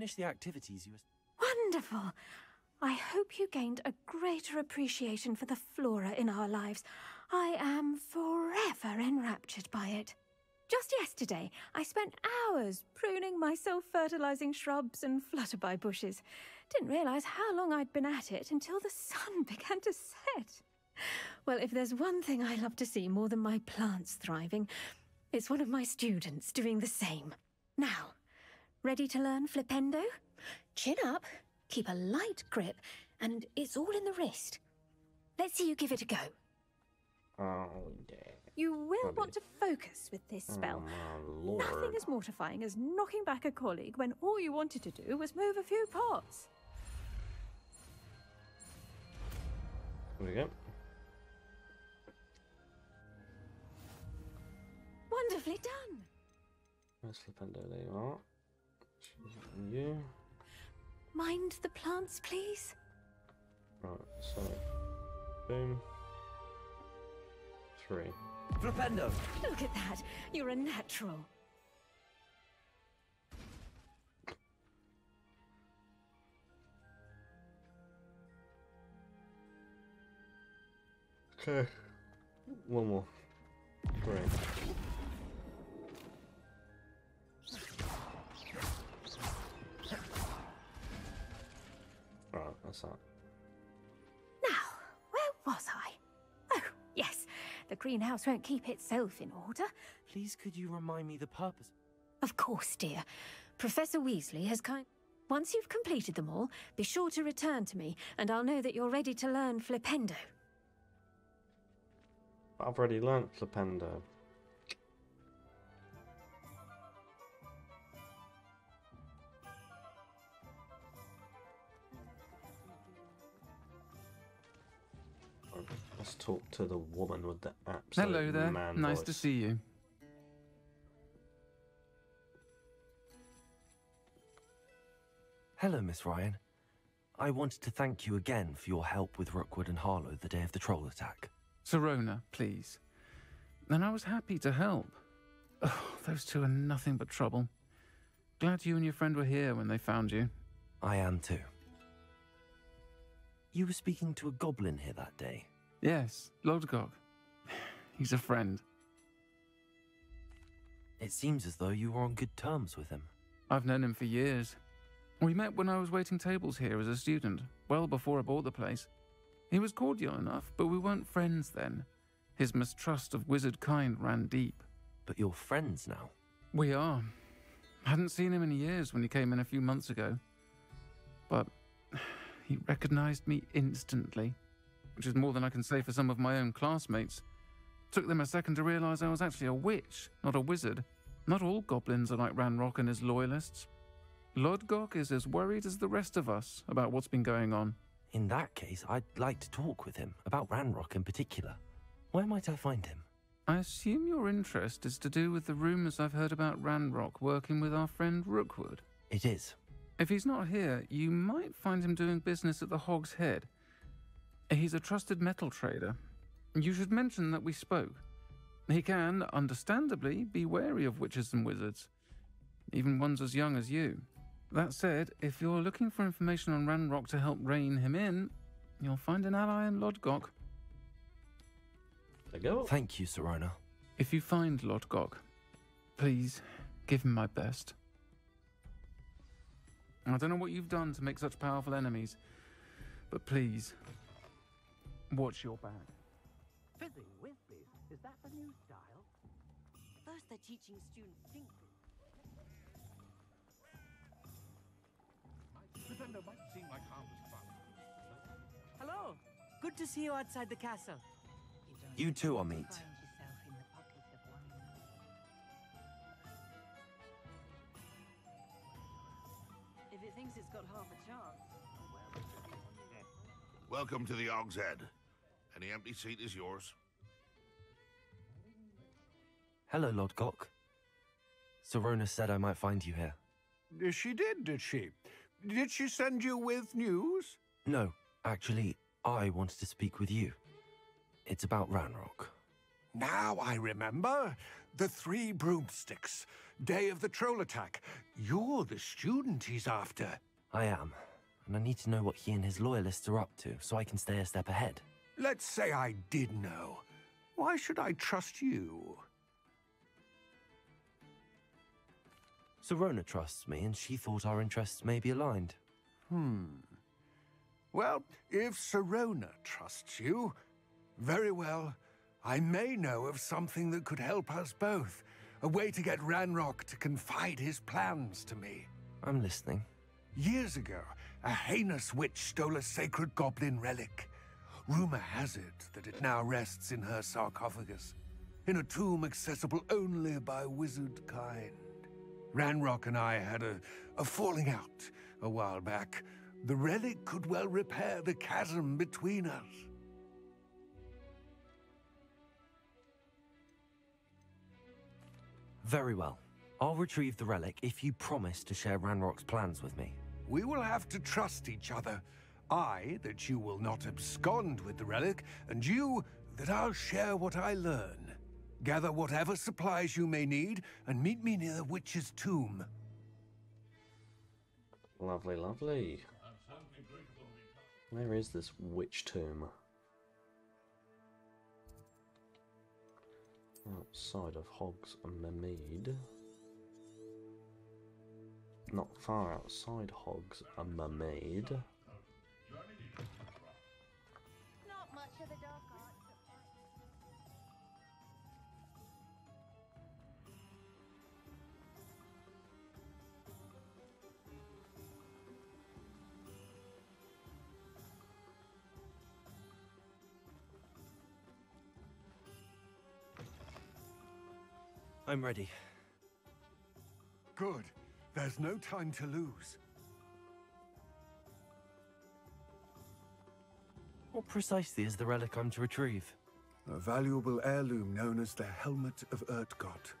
I finished the activities you Wonderful! I hope you gained a greater appreciation for the flora in our lives. I am forever enraptured by it. Just yesterday, I spent hours pruning my self-fertilizing shrubs and flutterby bushes. Didn't realize how long I'd been at it until the sun began to set. Well, if there's one thing I love to see more than my plants thriving, it's one of my students doing the same. Now, ready to learn Flipendo? Chin up, keep a light grip, and it's all in the wrist. Let's see you give it a go. Oh, yeah. You will Probably. want to focus with this oh, spell. Oh, my lord. Nothing as mortifying as knocking back a colleague when all you wanted to do was move a few pots. There we go. Wonderfully done. Let's Flipendo, there you are. Choose You. Mind the plants, please. Right, so. Boom. Three. Flipendo! Look at that. You're a natural. Okay. One more. Three. Right, that. Now, where was I? Oh, yes. The greenhouse won't keep itself in order. Please could you remind me the purpose? Of course, dear. Professor Weasley has kind. Once you've completed them all, be sure to return to me, and I'll know that you're ready to learn Flipendo. I've already learnt Flipendo. Let's talk to the woman with the absolute Hello there. man Nice to see you. Hello, Miss Ryan. I wanted to thank you again for your help with Rookwood and Harlow the day of the troll attack. Sirona, please. And I was happy to help. Oh, those two are nothing but trouble. Glad you and your friend were here when they found you. I am too. You were speaking to a goblin here that day. Yes, Lodgok. He's a friend. It seems as though you were on good terms with him. I've known him for years. We met when I was waiting tables here as a student, well before I bought the place. He was cordial enough, but we weren't friends then. His mistrust of wizard kind ran deep. But you're friends now. We are. I hadn't seen him in years when he came in a few months ago. But he recognized me instantly, which is more than I can say for some of my own classmates. Took them a second to realize I was actually a witch, not a wizard. Not all goblins are like Ranrock and his loyalists. Lodgok is as worried as the rest of us about what's been going on. In that case, I'd like to talk with him, about Ranrock in particular. Where might I find him? I assume your interest is to do with the rumors I've heard about Ranrock working with our friend Rookwood. It is. If he's not here, you might find him doing business at the Hog's Head. He's a trusted metal trader. You should mention that we spoke. He can, understandably, be wary of witches and wizards, even ones as young as you. That said, if you're looking for information on Ranrock to help rein him in, you'll find an ally in Lodgok. There you go. Thank you, Sirona. If you find Lodgok, please give him my best. I don't know what you've done to make such powerful enemies, but please, watch your back. Fizzing Whizbees, is that the new style? First they're teaching students think. Pretender might seem like harmless fun. Hello! Good to see you outside the castle. You too, Amit. Find yourself in the pocket of one If it thinks it's got half a chance, Welcome to the Og's Head. Any empty seat is yours. Hello, Lord Lodgok. Sirona said I might find you here. She did, did she? Did she send you with news? No, actually, I wanted to speak with you. It's about Ranrock. Now I remember. the Three Broomsticks. Day of the Troll Attack. You're the student he's after. I am, and I need to know what he and his loyalists are up to so I can stay a step ahead. Let's say I did know. Why should I trust you? Sirona trusts me, and she thought our interests may be aligned. Hmm. Well, if Sirona trusts you, very well. I may know of something that could help us both. A way to get Ranrock to confide his plans to me. I'm listening. Years ago, a heinous witch stole a sacred goblin relic. Rumor has it that it now rests in her sarcophagus, in a tomb accessible only by wizard kind. Ranrock and I had a, a falling out a while back. The relic could well repair the chasm between us. Very well. I'll retrieve the relic if you promise to share Ranrock's plans with me. We will have to trust each other. I, that you will not abscond with the relic, and you, that I'll share what I learn. Gather whatever supplies you may need, and meet me near the witch's tomb. Lovely, lovely. Where is this witch tomb? Outside of Hogsmeade. Not far outside Hogs and Mead. I'm ready. Good. There's no time to lose. What precisely is the relic I'm to retrieve? A valuable heirloom known as the Helmet of Urtkot.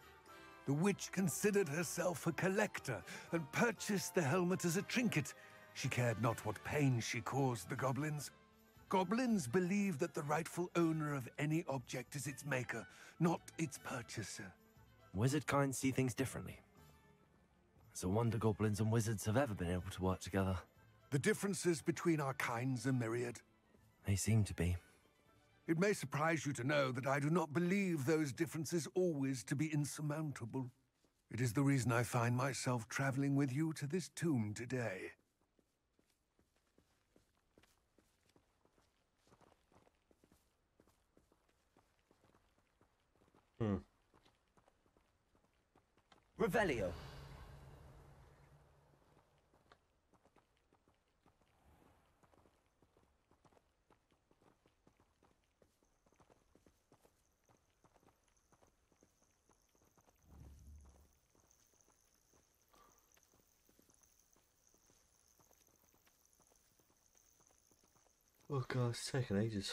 The witch considered herself a collector and purchased the helmet as a trinket. She cared not what pain she caused the goblins. Goblins believe that the rightful owner of any object is its maker, not its purchaser. Wizard kind see things differently. It's a wonder goblins and wizards have ever been able to work together. The differences between our kinds are myriad. They seem to be. It may surprise you to know that I do not believe those differences always to be insurmountable. It is the reason I find myself traveling with you to this tomb today. Hmm. Revelio. Oh god, it's taking ages.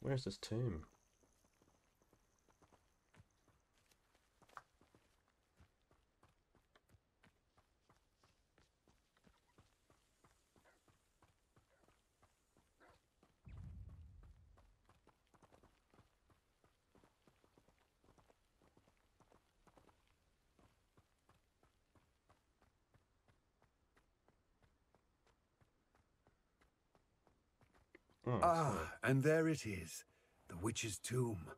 Where's this tomb? Oh, Ah, not- and there it is. The witch's tomb.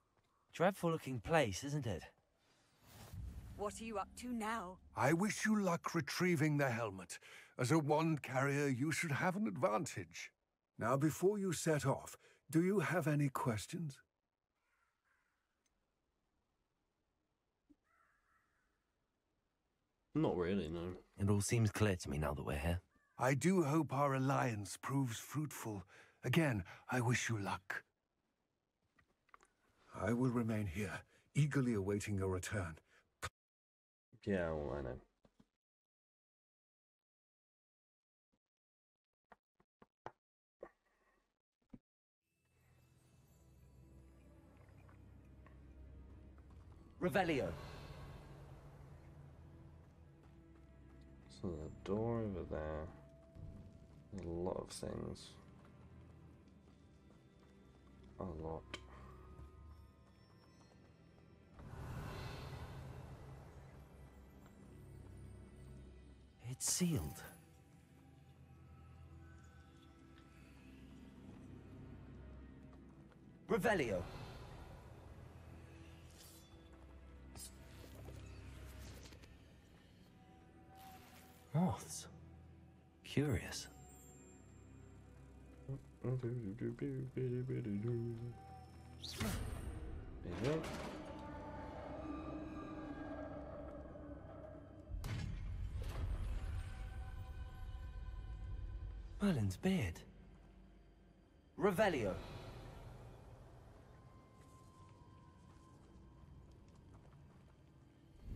Dreadful looking place, isn't it? What are you up to now? I wish you luck retrieving the helmet. As a wand carrier, you should have an advantage. Now, before you set off, do you have any questions? Not really, no. It all seems clear to me now that we're here. I do hope our alliance proves fruitful. Again, I wish you luck. I will remain here, eagerly awaiting your return. Yeah, well, I know. Revelio. So the door over there. A lot of things a lot. It's sealed. Revelio. Moths. Curious. Merlin's beard. Revelio.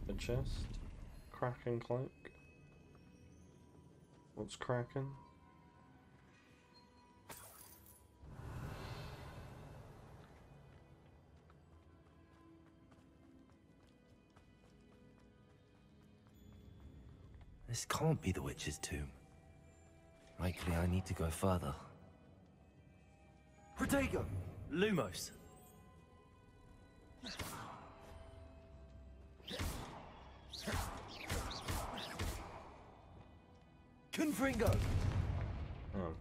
A chest. Kraken cloak. What's Kraken? This can't be the witch's tomb. Likely I need to go further. Protego! Lumos! Confringo! Oh.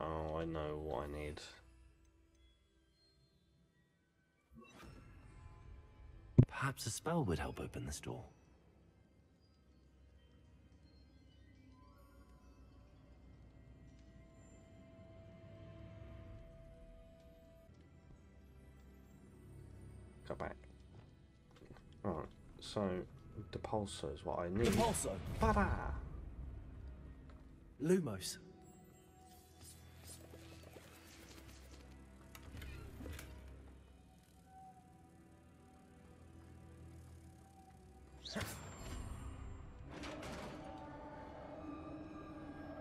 Oh, I know what I need. Perhaps a spell would help open this door. Go back. Alright, so Depulsor is what I need. Depulso! Ba-da! Lumos!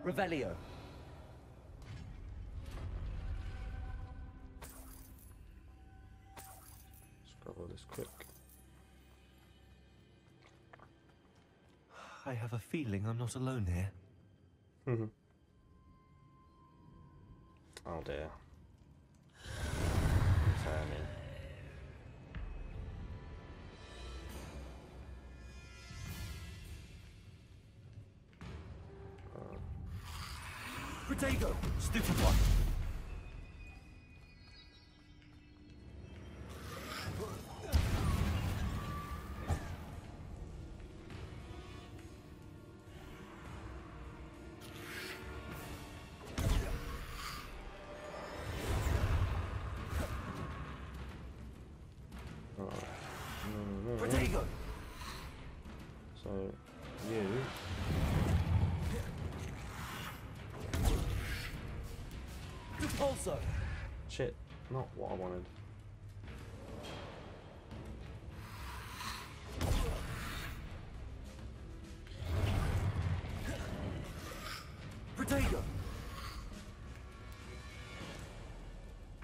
Revelio. Scroll this quick. I have a feeling I'm not alone here. Mhm. oh dear. One! Alright. No, no, no. Protego! So, Shit, not what I wanted. Protego!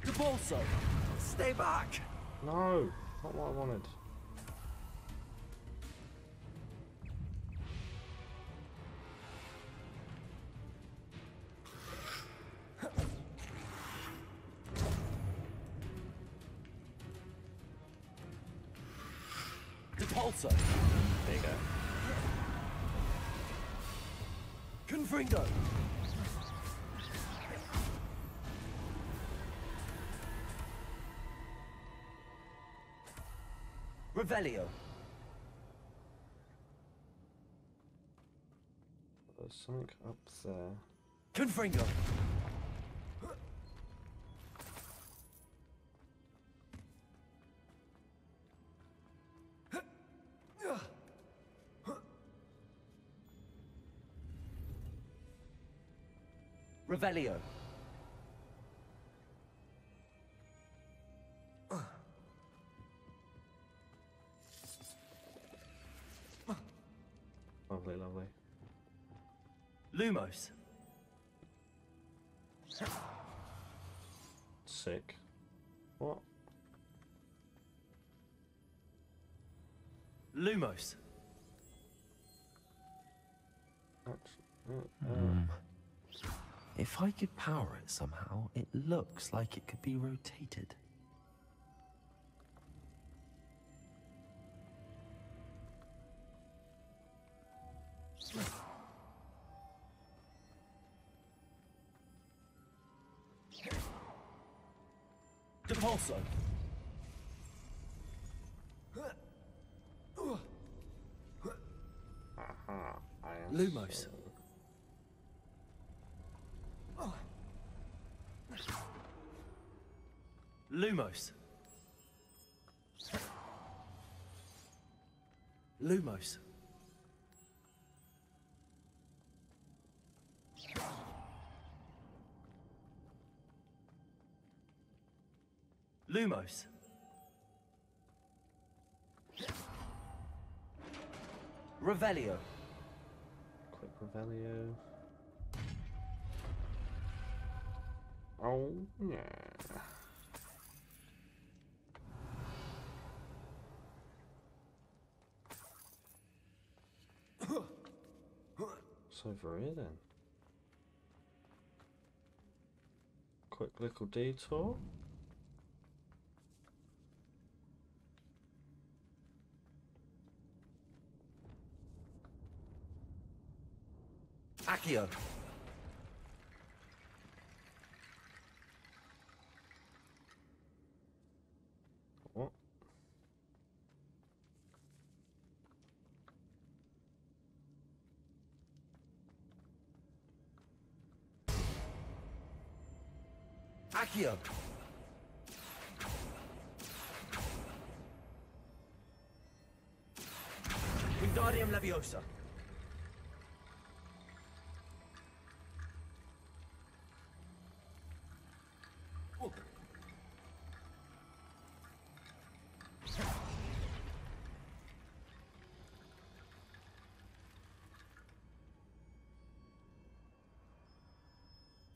Depulso! Stay back! No, not what I wanted. Depulso! There you go. Confringo! Revelio! There's something up there. Confringo! Revelio! Lovely, lovely. Lumos! Sick. What? Lumos! That's, uh, uh, Hmm. If I could power it somehow, it looks like it could be rotated. Depulso. Lumos. Lumos. Lumos. Lumos. Revelio. Quick Revelio. Oh, yeah. Over here then? Quick little detour. Accio. What? Accio. Wingardium Leviosa.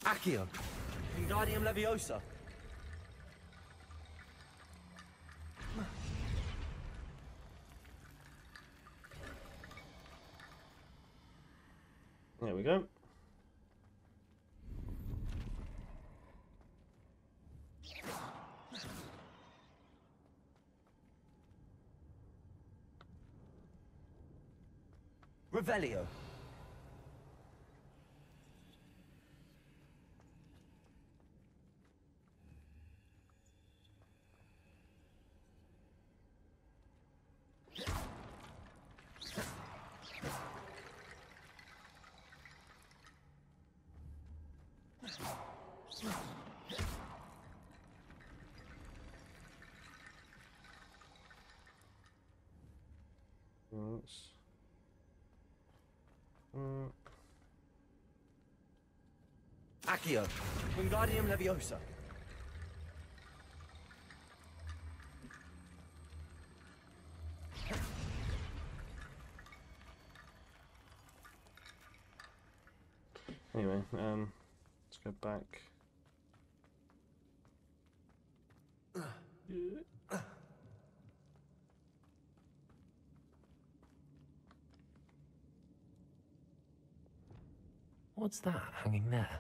Accio. Wingardium Leviosa. There we go. Revelio. Mm, Accio. Wingardium Leviosa. Anyway, um, go back. What's that hanging there?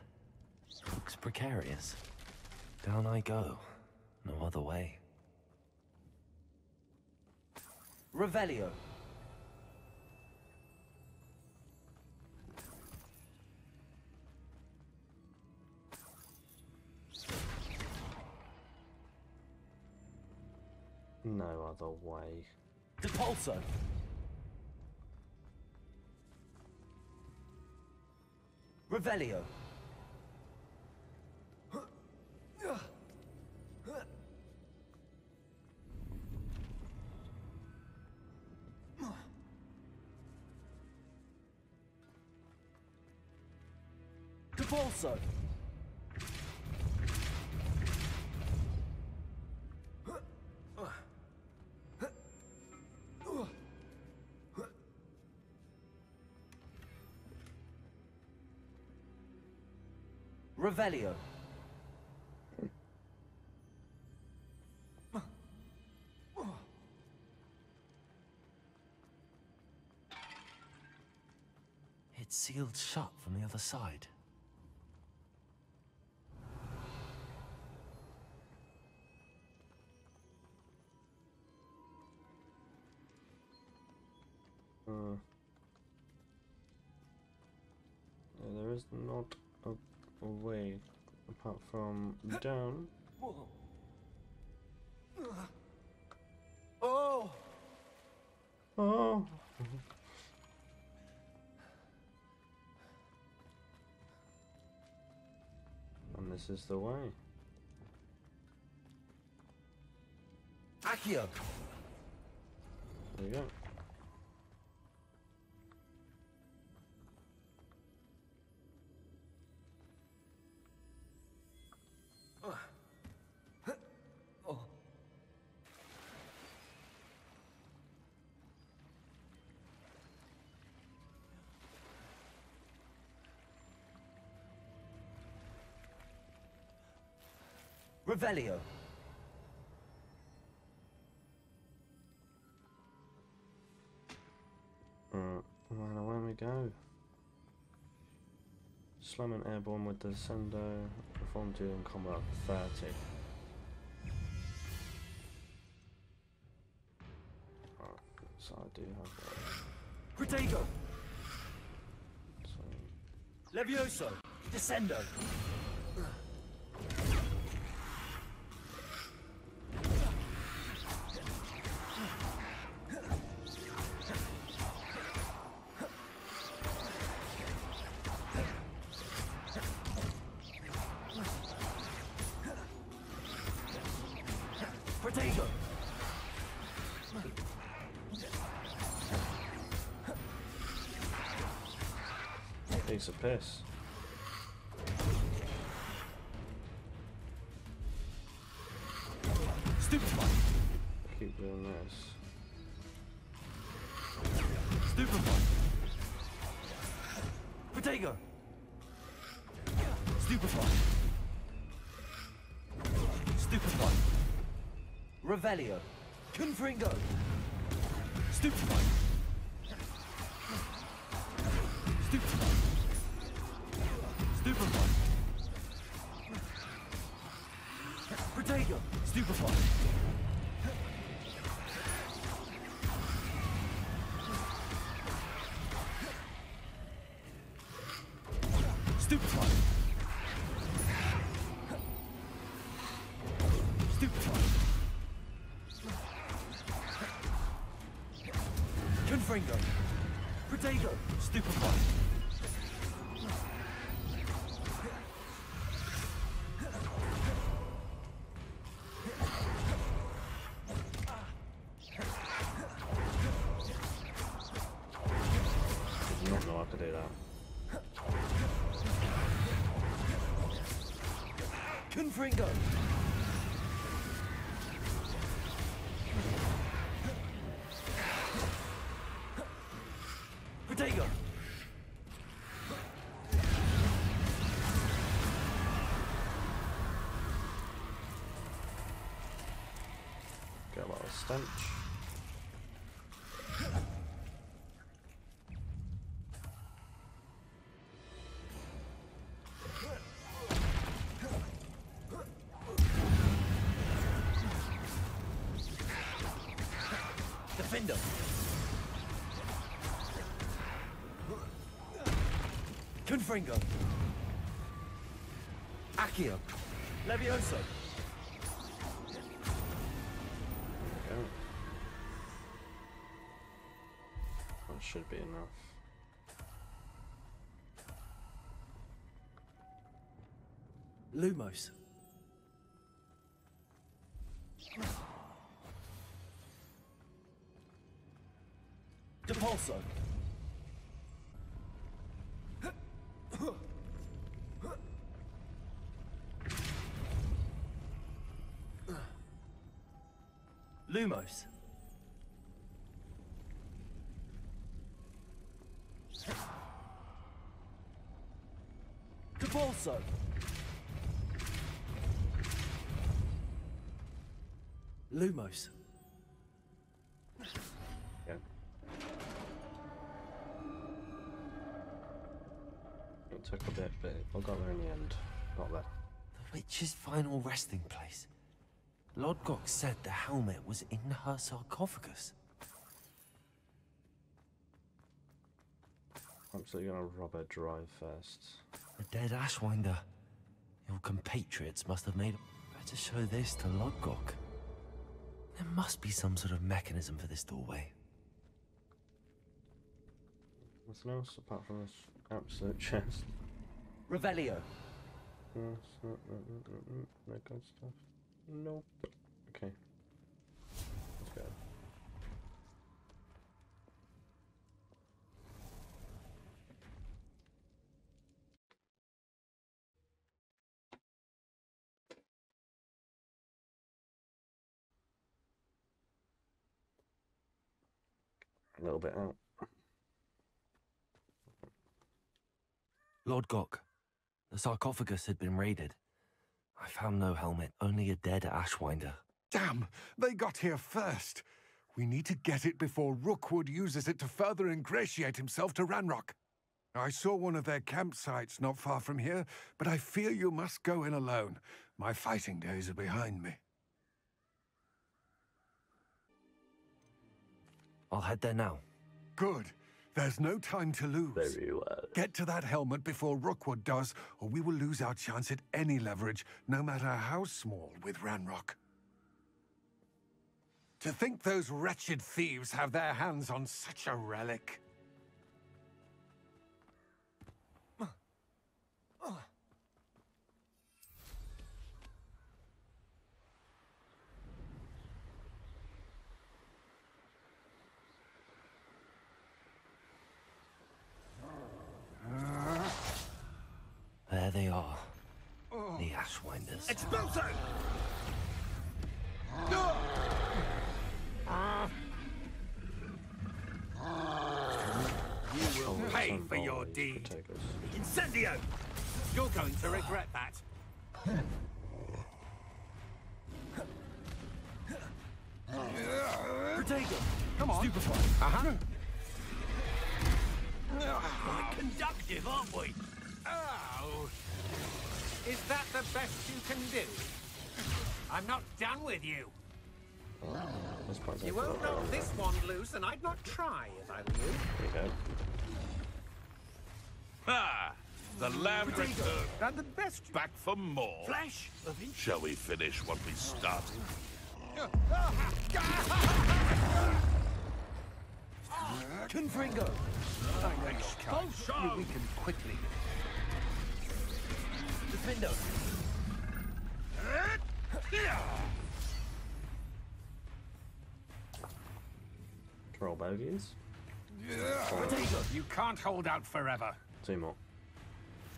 Looks precarious. Down I go. No other way. Revelio. No other way. Depulso. Revelio. Depulso. Revelio. It's sealed shut from the other side. Uh, is not a way apart from down. Oh! Oh! and this is the way. Accio! There you go. Revelio. Alright, well, away we go. Slamming airborne with Descendo, perform two in combat 30. Alright, so I do have that. Protego! So, Levioso! Descendo! Piss. Keep doing this. Stupefy! Protego! Stupefy! Stupefy! Revelio! Confringo! Stupefy! Not know I could do that. Confringo! Protego! Get a lot of stench. Confringo! Accio! Levioso! Oh. That should be enough. Lumos. Depulso. Lumos. Depulso. Lumos. Yeah. It took a bit, but I got there in the end. Got there. The witch's final resting place. Lodgok said the helmet was in her sarcophagus. I'm absolutely gonna rob her dry first. The dead Ashwinder. Your compatriots must have made. Better show this to Lodgok. There must be some sort of mechanism for this doorway. Nothing else apart from this absolute chest. Revelio. No, it's no, no, no, no, no good stuff. Nope. Okay. Let's. A little bit out. Lodgok, the sarcophagus had been raided. I found no helmet, only a dead Ashwinder. Damn! They got here first. We need to get it before Rookwood uses it to further ingratiate himself to Ranrock. I saw one of their campsites not far from here, but I fear you must go in alone. My fighting days are behind me. I'll head there now. Good. There's no time to lose. Very well. Get to that helmet before Rookwood does, or we will lose our chance at any leverage, no matter how small, with Ranrock. To think those wretched thieves have their hands on such a relic. There they are. The Ashwinders. Expulso! You will pay for your balls, deed. Incendio! You're going to regret that. Protego! Come on. Stupefy. Uh-huh. Aren't we? Oh! Is that the best you can do? I'm not done with you. Part's You won't knock bad. this one loose, and I'd not try if I were you. There you go. Ah! The lamb returned. And the best Back for more. In- Shall we finish what we started? Confringo! Expulso! You weaken quickly. Defendo! Troll bogies. Protego! You can't hold out forever. Two more.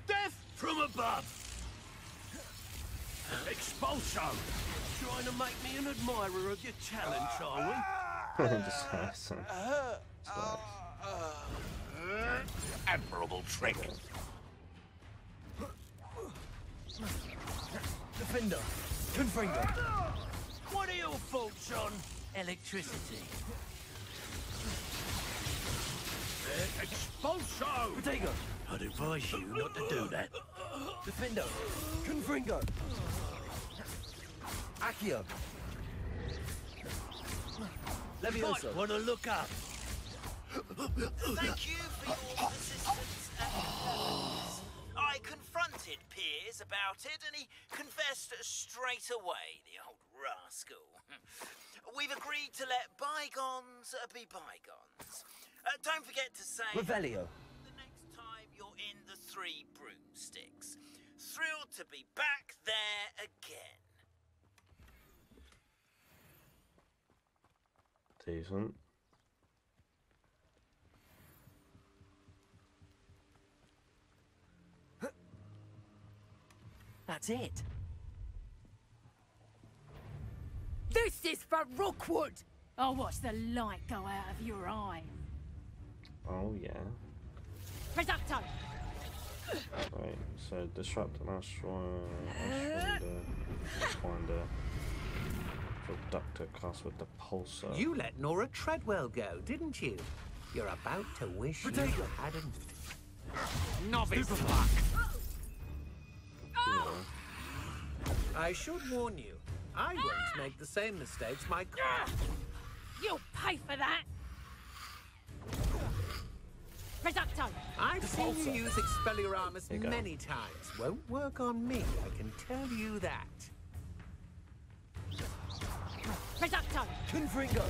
Death from above! Expulso! Trying to make me an admirer of your talent, are we? Just have uh, some. Uh, admirable trick. Defender! Confringo! What are your thoughts on electricity? Uh, expulso! Protego! I'd advise you not to do that. Defendo! Confringo! Accio! Levioso! Might want to look up. Thank you for your assistance and indulgence. I confronted Piers about it and he confessed straight away, the old rascal. We've agreed to let bygones be bygones. Uh, don't forget to say Revelio! the next time you're in the Three Broomsticks. Thrilled to be back there again. Decent. That's it. This is for Rookwood! Oh, I'll watch the light go out of your eye. Oh yeah. Reducto! Right. So disrupt an Ashwinder, Ashwinder, Ashwinder. Reductor class with the pulsar. You let Nora Treadwell go, didn't you? You're about to wish you hadn't. Novice luck! You know. I should warn you, I won't make the same mistakes my co- You'll pay for that! Reducto! I've seen Repulsor. you use Expelliarmus Here you many times. Won't work on me, I can tell you that. Reducto! Confringo!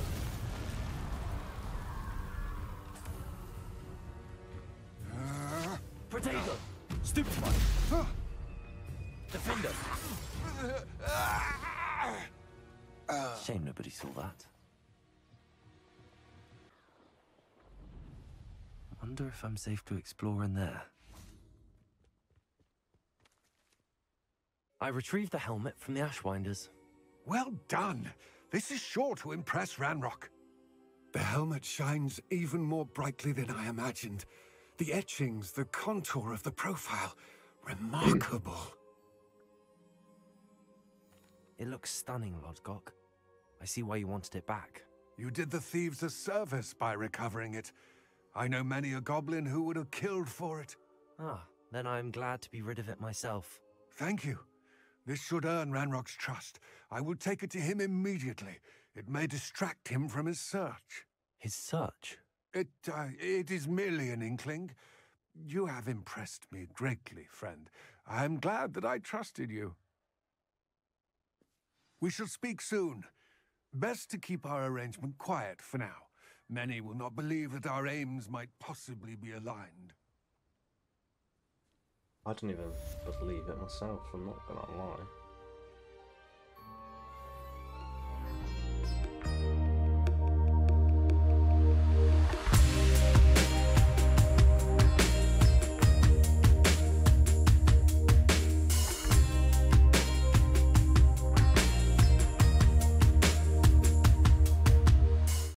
Protego! Stupefy! Defender! Shame nobody saw that. Wonder if I'm safe to explore in there. I retrieved the helmet from the Ashwinders. Well done. This is sure to impress Ranrock. The helmet shines even more brightly than I imagined. The etchings, the contour of the profile, remarkable. It looks stunning, Lodgok. I see why you wanted it back. You did the thieves a service by recovering it. I know many a goblin who would have killed for it. Ah, then I'm glad to be rid of it myself. Thank you. This should earn Ranrock's trust. I will take it to him immediately. It may distract him from his search. His search? It, uh, it is merely an inkling. You have impressed me greatly, friend. I am glad that I trusted you. We shall speak soon. Best to keep our arrangement quiet for now. Many will not believe that our aims might possibly be aligned. I don't even believe it myself, I'm not gonna lie.